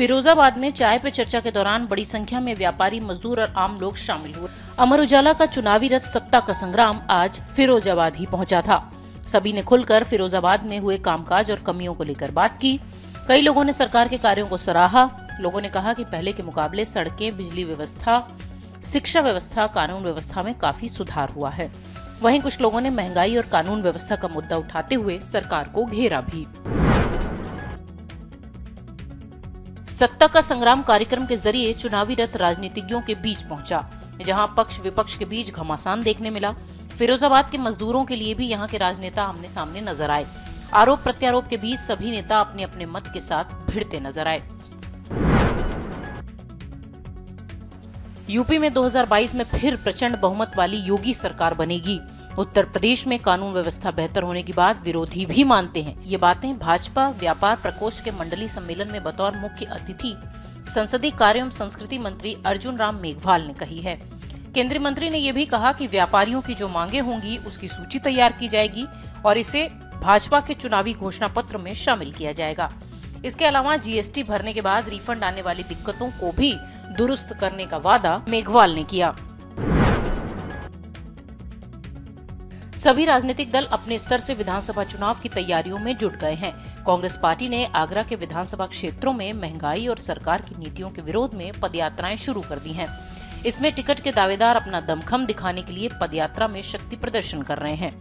फिरोजाबाद में चाय पे चर्चा के दौरान बड़ी संख्या में व्यापारी, मजदूर और आम लोग शामिल हुए। अमर उजाला का चुनावी रथ सत्ता का संग्राम आज फिरोजाबाद ही पहुँचा था। सभी ने खुलकर फिरोजाबाद में हुए कामकाज और कमियों को लेकर बात की। कई लोगों ने सरकार के कार्यों को सराहा। लोगों ने कहा कि पहले के मुकाबले सड़कें, बिजली व्यवस्था, शिक्षा व्यवस्था, कानून व्यवस्था में काफ़ी सुधार हुआ है। वहीं कुछ लोगों ने महँगाई और कानून व्यवस्था का मुद्दा उठाते हुए सरकार को घेरा भी। सत्ता का संग्राम कार्यक्रम के ज़रिए चुनावी रथ राजनीतिज्ञों के बीच पहुँचा, जहाँ पक्ष विपक्ष के बीच घमासान देखने मिला। फिरोजाबाद के मजदूरों के लिए भी यहाँ के राजनेता आमने सामने नज़र आए। आरोप प्रत्यारोप के बीच सभी नेता अपने अपने मत के साथ भिड़ते नज़र आए। यूपी में 2022 में फिर प्रचंड बहुमत वाली योगी सरकार बनेगी। उत्तर प्रदेश में कानून व्यवस्था बेहतर होने की बात विरोधी भी मानते हैं। ये बातें भाजपा व्यापार प्रकोष्ठ के मंडली सम्मेलन में बतौर मुख्य अतिथि, संसदीय कार्य एवं संस्कृति मंत्री अर्जुन राम मेघवाल ने कही है। केंद्रीय मंत्री ने यह भी कहा कि व्यापारियों की जो मांगे होंगी, उसकी सूची तैयार की जाएगी और इसे भाजपा के चुनावी घोषणा पत्र में शामिल किया जाएगा। इसके अलावा जीएसटी भरने के बाद रिफंड आने वाली दिक्कतों को भी दुरुस्त करने का वादा मेघवाल ने किया। सभी राजनीतिक दल अपने स्तर से विधानसभा चुनाव की तैयारियों में जुट गए हैं। कांग्रेस पार्टी ने आगरा के विधानसभा क्षेत्रों में महँगाई और सरकार की नीतियों के विरोध में पदयात्राएँ शुरू कर दी हैं। इसमें टिकट के दावेदार अपना दमखम दिखाने के लिए पदयात्रा में शक्ति प्रदर्शन कर रहे हैं।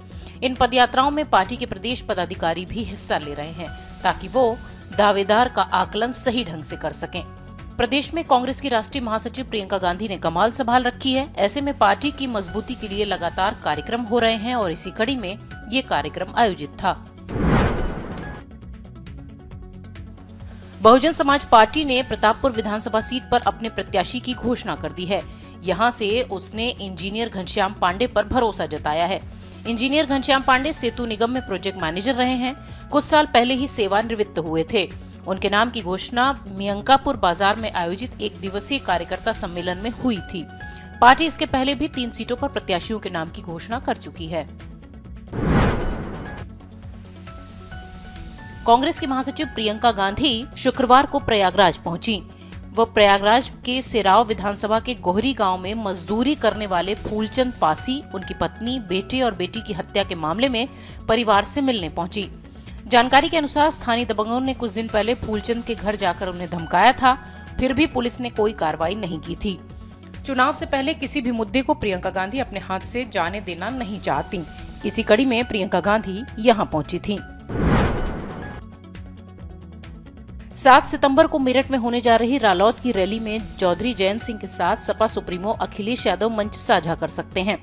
इन पदयात्राओं में पार्टी के प्रदेश पदाधिकारी भी हिस्सा ले रहे हैं ताकि वो दावेदार का आकलन सही ढंग से कर सकें। प्रदेश में कांग्रेस की राष्ट्रीय महासचिव प्रियंका गांधी ने कमाल संभाल रखी है। ऐसे में पार्टी की मजबूती के लिए लगातार कार्यक्रम हो रहे हैं और इसी कड़ी में ये कार्यक्रम आयोजित था। बहुजन समाज पार्टी ने प्रतापपुर विधानसभा सीट पर अपने प्रत्याशी की घोषणा कर दी है। यहाँ से उसने इंजीनियर घनश्याम पांडे पर भरोसा जताया है। इंजीनियर घनश्याम पांडे सेतु निगम में प्रोजेक्ट मैनेजर रहे हैं। कुछ साल पहले ही सेवानिवृत्त हुए थे। उनके नाम की घोषणा मियंकापुर बाज़ार में आयोजित एक दिवसीय कार्यकर्ता सम्मेलन में हुई थी। पार्टी इसके पहले भी तीन सीटों पर प्रत्याशियों के नाम की घोषणा कर चुकी है। कांग्रेस की महासचिव प्रियंका गांधी शुक्रवार को प्रयागराज पहुँची। वह प्रयागराज के सिराव विधानसभा के गोहरी गाँव में मजदूरी करने वाले फूलचंद पासी, उनकी पत्नी, बेटे और बेटी की हत्या के मामले में परिवार से मिलने पहुँची। जानकारी के अनुसार स्थानीय दबंगों ने कुछ दिन पहले फूलचंद के घर जाकर उन्हें धमकाया था, फिर भी पुलिस ने कोई कार्रवाई नहीं की थी। चुनाव से पहले किसी भी मुद्दे को प्रियंका गांधी अपने हाथ से जाने देना नहीं चाहती। इसी कड़ी में प्रियंका गांधी यहाँ पहुँची थी। सात सितंबर को मेरठ में होने जा रही रालौद की रैली में चौधरी जयंत सिंह के साथ सपा सुप्रीमो अखिलेश यादव मंच साझा कर सकते हैं।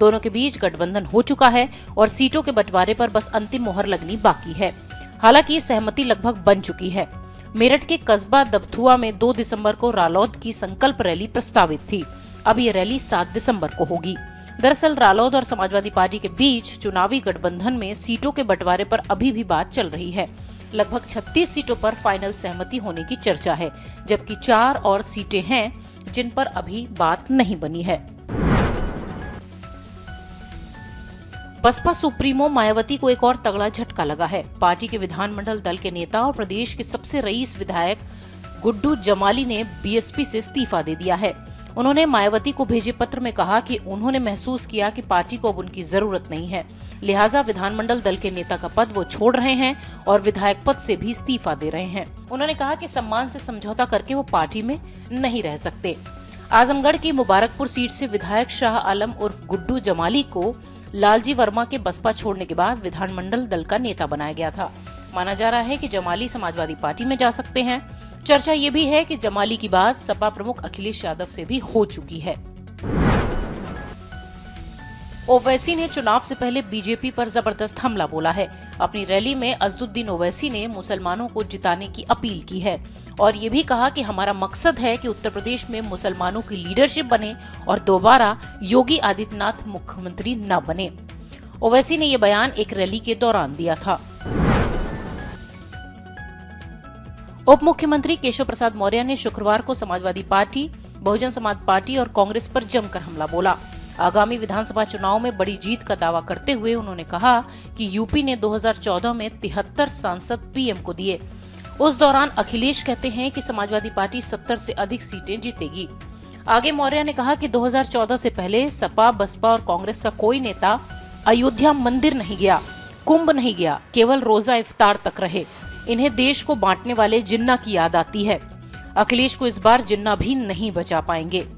दोनों के बीच गठबंधन हो चुका है और सीटों के बंटवारे पर बस अंतिम मोहर लगनी बाकी है। हालाँकि सहमति लगभग बन चुकी है। मेरठ के कस्बा दबथुआ में 2 दिसंबर को रालौद की संकल्प रैली प्रस्तावित थी। अब ये रैली 7 दिसंबर को होगी। दरअसल रालौद और समाजवादी पार्टी के बीच चुनावी गठबंधन में सीटों के बंटवारे पर अभी भी बात चल रही है। लगभग 36 सीटों पर फाइनल सहमति होने की चर्चा है, जबकि चार और सीटें हैं जिन पर अभी बात नहीं बनी है। बसपा सुप्रीमो मायावती को एक और तगड़ा झटका लगा है। पार्टी के विधानमंडल दल के नेता और प्रदेश के सबसे रईस विधायक गुड्डू जमाली ने बीएसपी से इस्तीफा दे दिया है। उन्होंने मायावती को भेजे पत्र में कहा कि उन्होंने महसूस किया कि पार्टी को अब उनकी ज़रूरत नहीं है। लिहाजा विधानमंडल दल के नेता का पद वो छोड़ रहे हैं और विधायक पद से भी इस्तीफा दे रहे हैं। उन्होंने कहा कि सम्मान से समझौता करके वो पार्टी में नहीं रह सकते। आजमगढ़ की मुबारकपुर सीट से विधायक शाह आलम उर्फ़ गुड्डू जमाली को लालजी वर्मा के बसपा छोड़ने के बाद विधानमंडल दल का नेता बनाया गया था। माना जा रहा है कि जमाली समाजवादी पार्टी में जा सकते हैं। चर्चा ये भी है कि जमाली की बात सपा प्रमुख अखिलेश यादव से भी हो चुकी है। ओवैसी ने चुनाव से पहले बीजेपी पर ज़बरदस्त हमला बोला है। अपनी रैली में अजदुद्दीन ओवैसी ने मुसलमानों को जिताने की अपील की है और ये भी कहा कि हमारा मकसद है कि उत्तर प्रदेश में मुसलमानों की लीडरशिप बने और दोबारा योगी आदित्यनाथ मुख्यमंत्री न बने। ओवैसी ने यह बयान एक रैली के दौरान दिया था। उप मुख्यमंत्री केशव प्रसाद मौर्य ने शुक्रवार को समाजवादी पार्टी, बहुजन समाज पार्टी और कांग्रेस पर जमकर हमला बोला। आगामी विधानसभा चुनाव में बड़ी जीत का दावा करते हुए उन्होंने कहा कि यूपी ने 2014 में तिहत्तर सांसद पीएम को दिए। उस दौरान अखिलेश कहते हैं कि समाजवादी पार्टी 70 से अधिक सीटें जीतेगी। आगे मौर्य ने कहा कि 2014 से पहले सपा, बसपा और कांग्रेस का कोई नेता अयोध्या मंदिर नहीं गया, कुंभ नहीं गया, केवल रोजा इफ्तार तक रहे। इन्हें देश को बांटने वाले जिन्ना की याद आती है। अखिलेश को इस बार जिन्ना भी नहीं बचा पाएँगे।